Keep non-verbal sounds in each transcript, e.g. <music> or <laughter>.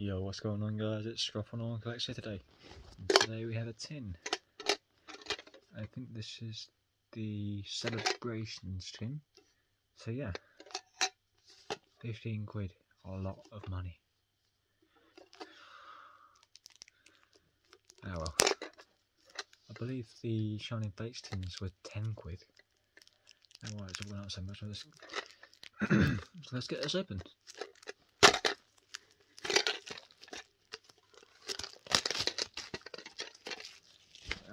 Yo, what's going on guys? It's Scruff on All Collects here today. And today we have a tin. I think this is the celebrations tin. So yeah, 15 quid, a lot of money. Oh well. I believe the Shining Fates tins were 10 quid. Oh well, it went out so much. <coughs> So let's get this open.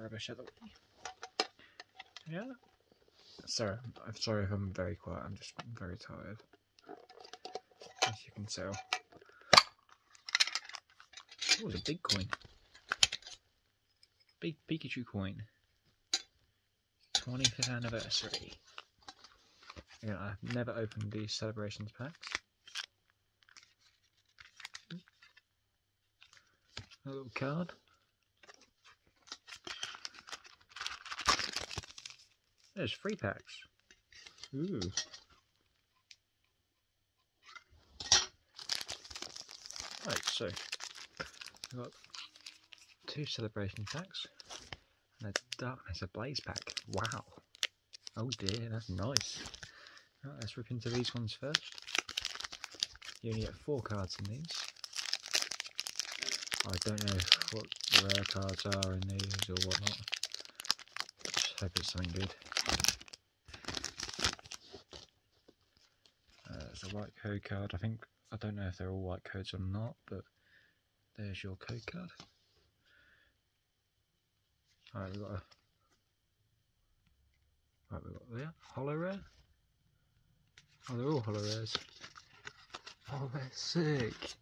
Rubbish the way. Yeah. Sorry, I'm sorry if I'm very quiet. I'm just very tired, as you can tell. Oh, it's a big coin. Big Pikachu coin. 25th anniversary. Again, I've never opened these celebrations packs. A little card. There's free packs. Ooh. Right, so we've got two celebration packs and a darkness ablaze pack. Wow. Oh dear, that's nice. Right, let's rip into these ones first. You only get four cards in these. I don't know what rare cards are in these or whatnot. Just hope it's something good. A white code card. I think, I don't know if they're all white codes or not, but there's your code card. Alright, we've got a. Right, we've got there. Holo rare. Oh, they're all holo rares. Oh, they're sick.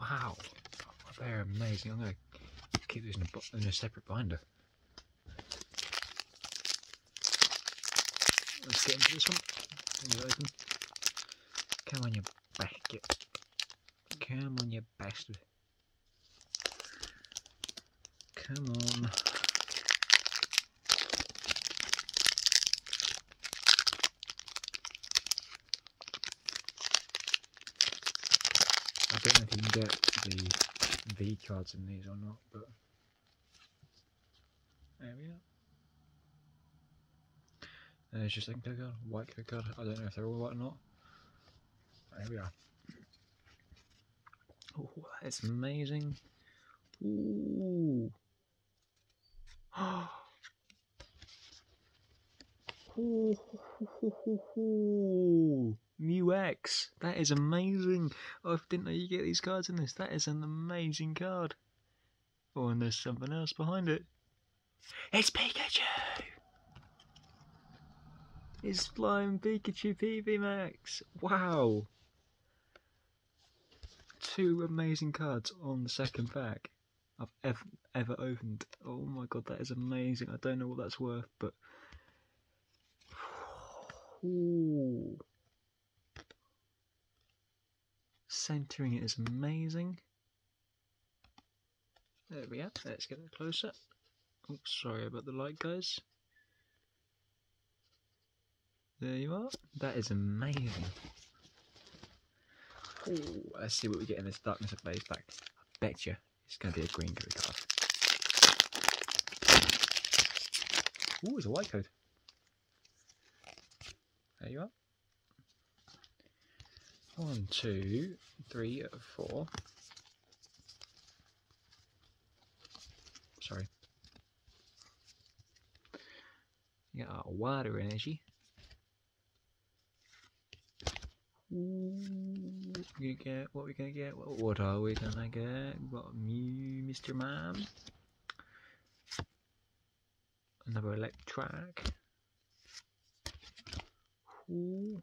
Wow. They're amazing. I'm going to keep these in a, in a separate binder. Let's get into this one. open. Come on, you bastard. Come on, you bastard. Come on. I don't know if you can get the V cards in these or not, but there we are. And it's just code card, white code. I don't know if they're all white or not. There we are. Oh, that's amazing. Ooh. <gasps> Ooh. Mew X. That is amazing. Oh, I didn't know you get these cards in this. That is an amazing card. Oh, and there's something else behind it. It's Pikachu! It's Flying Pikachu PV Max. Wow. Two amazing cards on the second pack I've ever ever opened. Oh my god, that is amazing. I don't know what that's worth, but <sighs> Ooh. Centering it is amazing. There we are. Let's get it closer. Oh, sorry about the light, guys. There you are. That is amazing. Ooh, let's see what we get in this Darkness Ablaze back. I bet you it's going to be a green code card. Ooh, it's a white code. There you are. One, two, three, four. Sorry. You got a water energy. What we get? What we're gonna get? What, are we gonna get? Got Mew, Mr. Mime. Another Electrike. Ooh.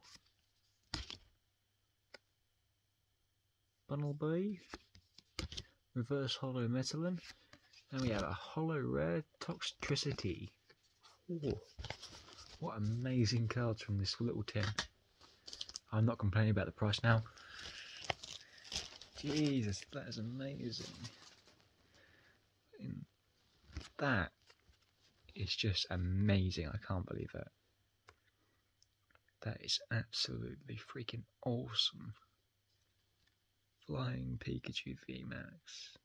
Bunnelby. Reverse Holo Metalin. And we have a Holo Rare Toxtricity. Ooh. What amazing cards from this little tin. I'm not complaining about the price now. Jesus, that is amazing. That is just amazing. I can't believe it. That is absolutely freaking awesome. Flying Pikachu VMAX.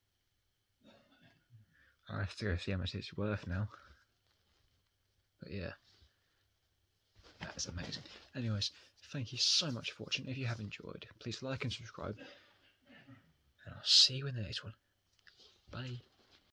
I have to go see how much it's worth now. But yeah, that's amazing. Anyways, thank you so much for watching. If you have enjoyed, please like and subscribe. And I'll see you in the next one. Bye.